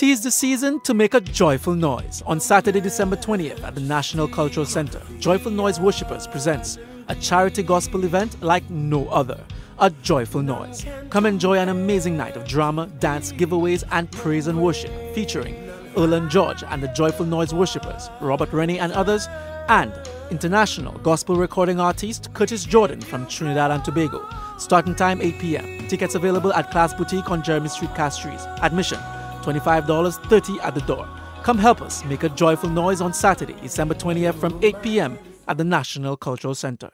Tis the season to make a joyful noise. On Saturday, December 20th at the National Cultural Center, Joyful Noise Worshippers presents a charity gospel event like no other. A joyful noise. Come enjoy an amazing night of drama, dance, giveaways, and praise and worship featuring Erland George and the Joyful Noise Worshippers, Robert Rennie and others, and international gospel recording artist Curtis Jordan from Trinidad and Tobago. Starting time 8 p.m. Tickets available at Class Boutique on Jeremie Street, Castries. Admission $25, 30 at the door. Come help us make a joyful noise on Saturday, December 20th from 8 p.m. at the National Cultural Center.